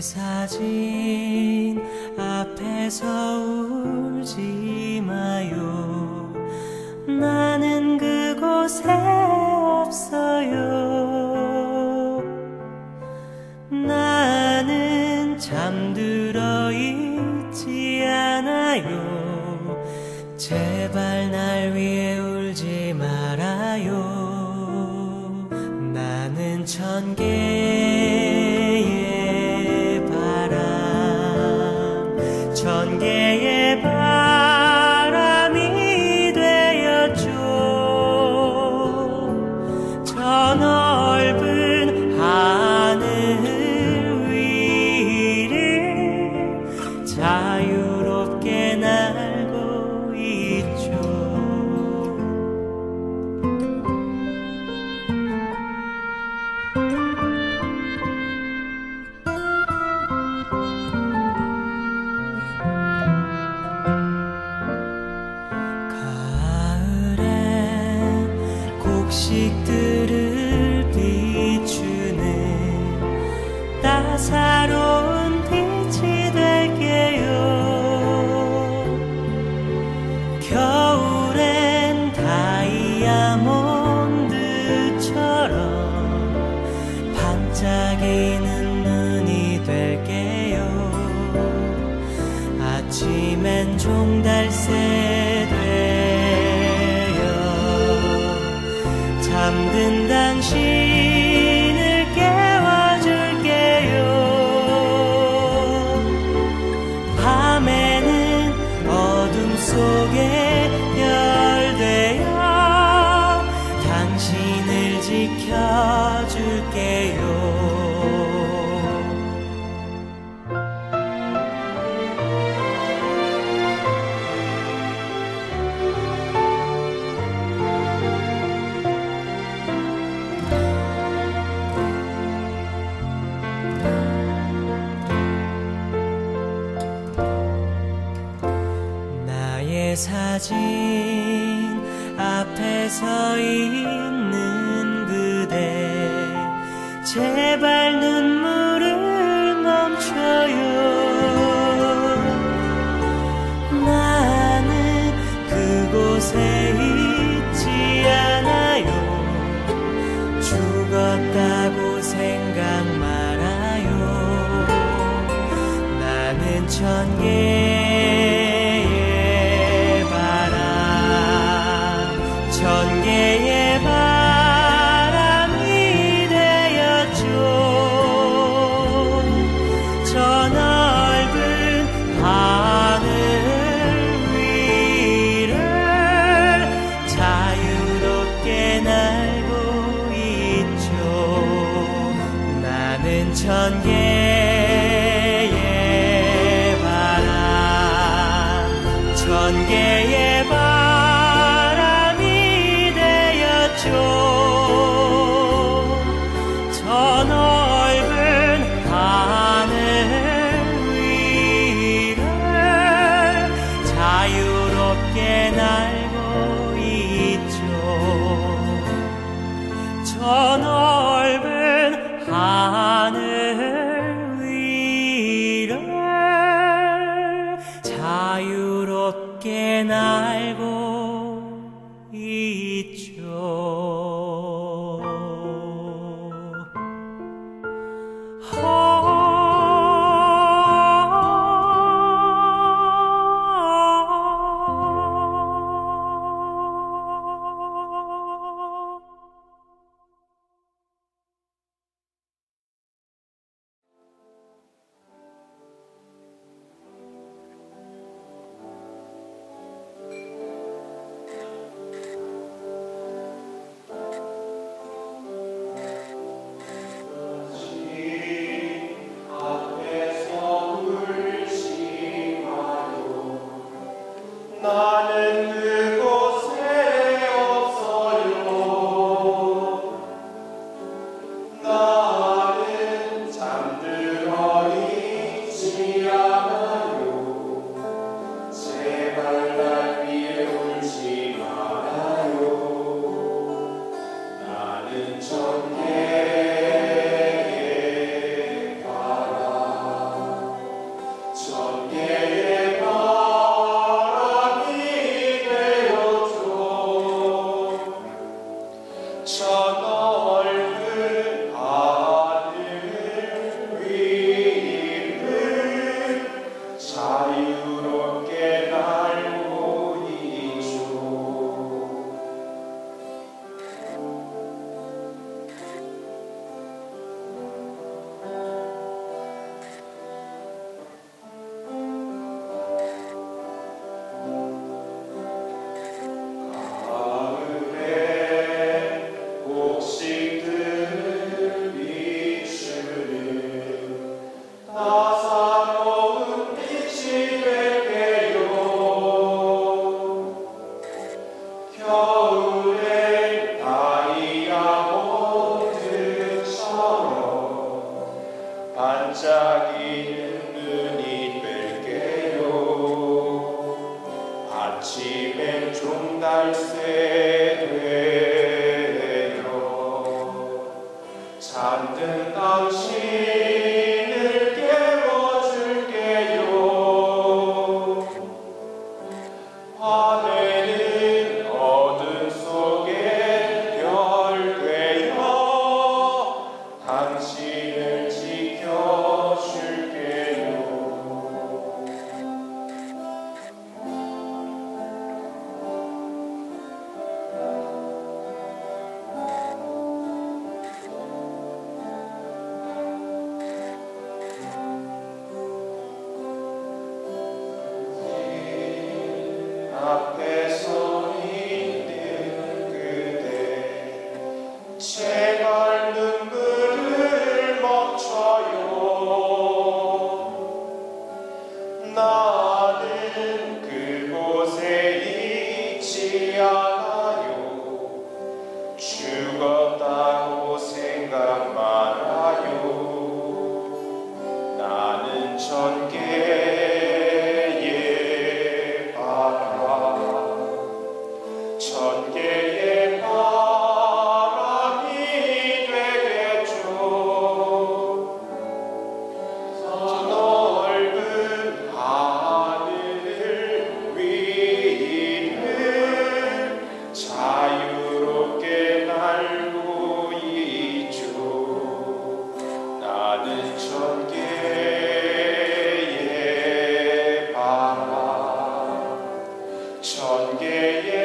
사진 앞에서 울지 나는 简单心。 사진 앞에 서 있는 그대. 제발 눈물을 멈춰요. 나는 그곳에 있지 않아요. 죽었다고 생각 말아요. 나는 천개 and I 전개의